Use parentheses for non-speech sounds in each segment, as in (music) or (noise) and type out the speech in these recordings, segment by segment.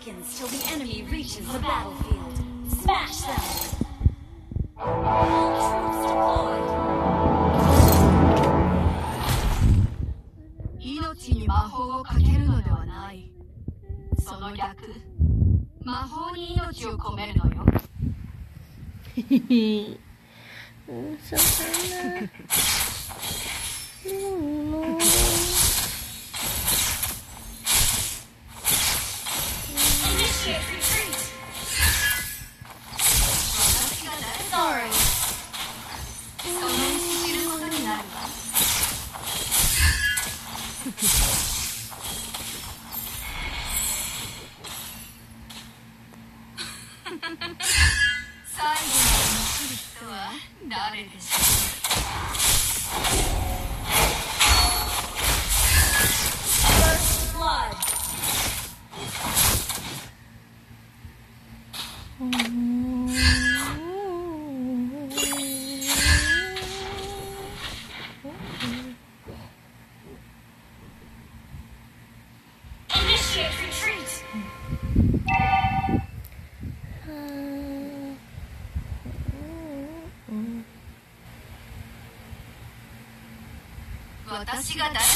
seconds till the enemy reaches the battlefield. Smash them! All troops deployed! 命に魔法をかけるのではない。その逆、魔法に命を込めるのよ。へへへ。うん、そうかな。が大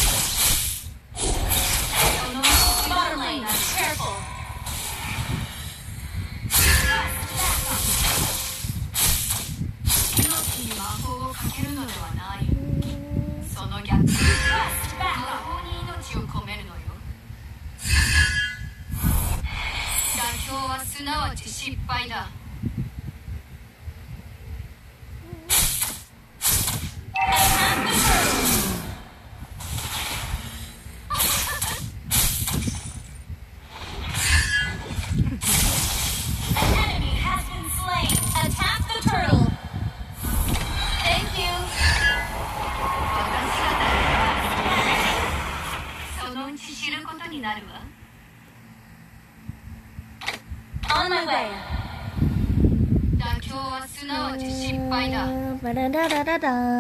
Dadah.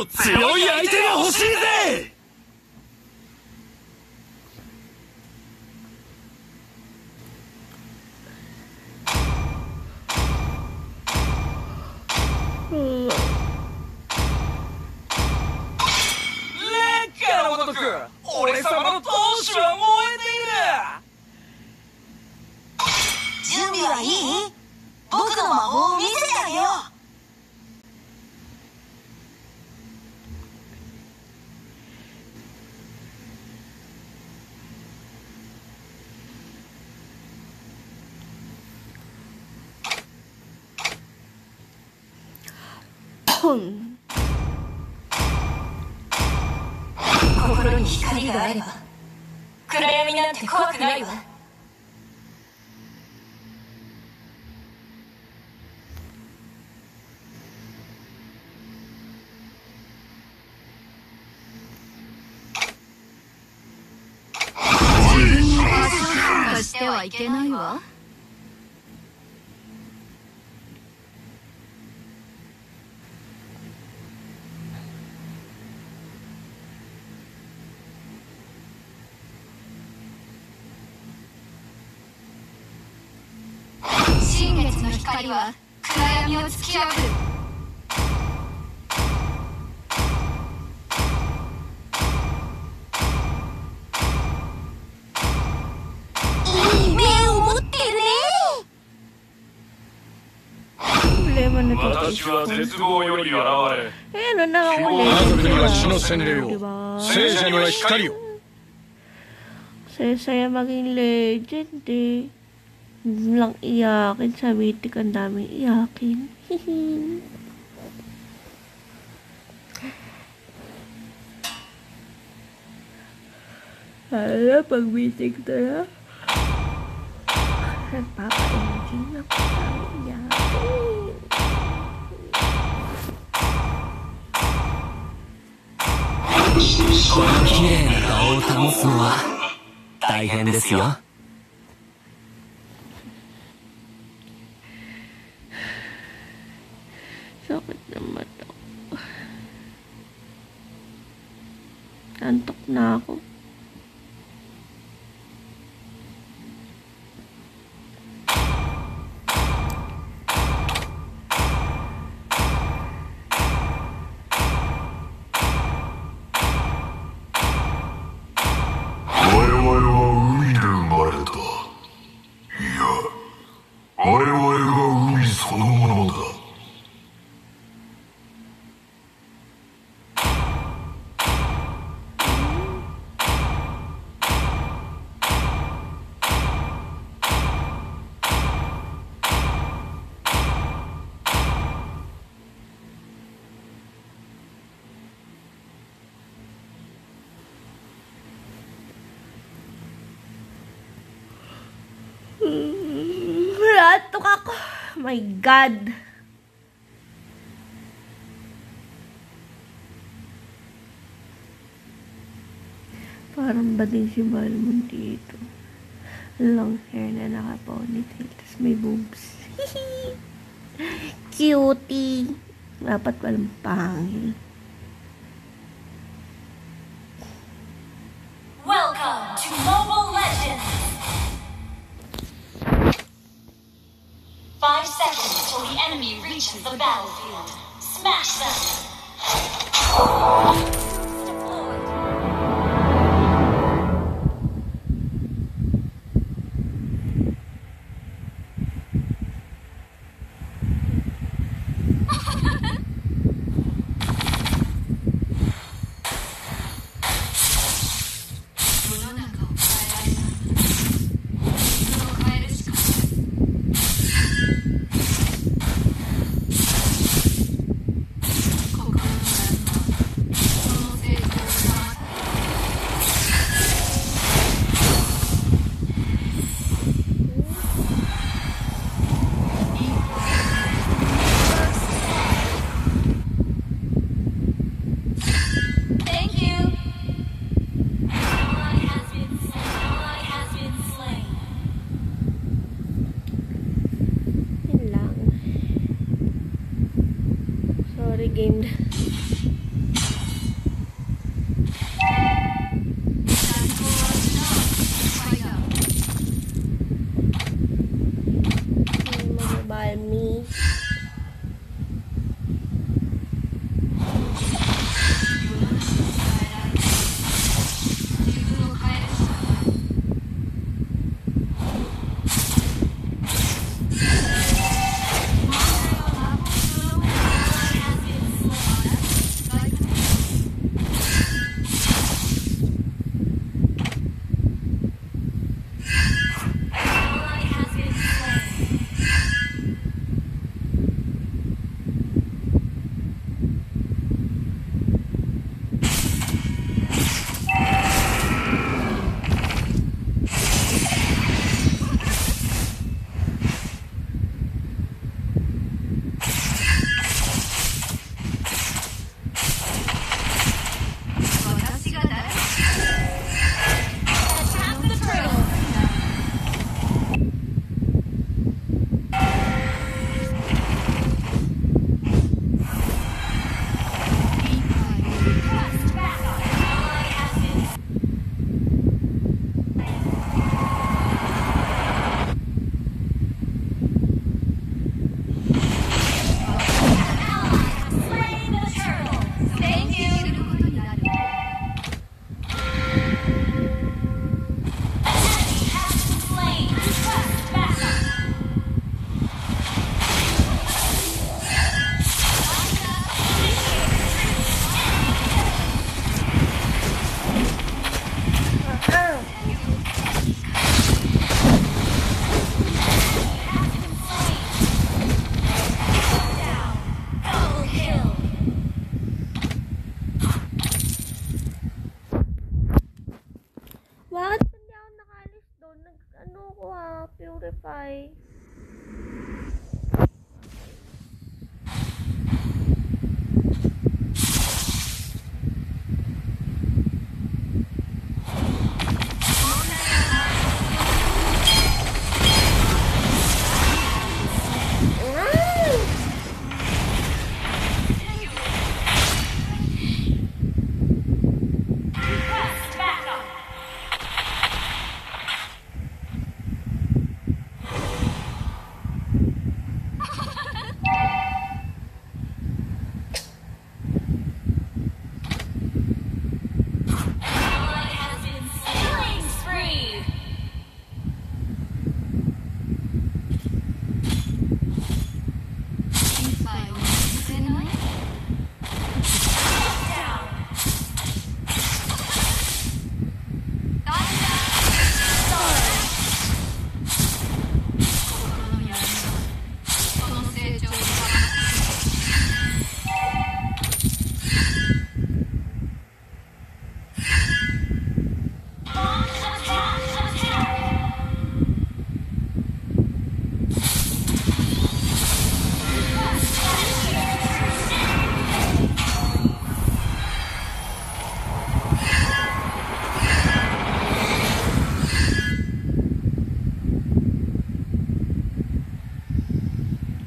と強い相手が欲しいぜ烈火のごとく俺様の闘志は燃えている準備はいい僕の魔法を見せてあげよう心に光があれば暗闇なんて怖くないわ。自分に過小評価してはいけないわ新月の光は暗闇を突き破るいい目を持ってるね Problema na to. 私は絶望より現れ Eh, ako 家族には死の洗礼?を聖者には光を Saya-saya maging legend eh. Huwag lang iyakin sa mythic. Ang daming iyakin. (laughs) Hala, pag mythic na na. Nagpapa-engine ako sa iyakin. この綺麗な顔を保つのは大変ですよ Sakit na mata. Antok na ako. My God. Parang bading si Balmond dito. Long hair na naka-ponytail. Tapos may boobs. (laughs) Cutie. Dapat walang pangil. Smash them!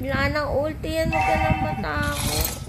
Wala nang ulti yan. Huwag ka nang matakot.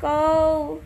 cô.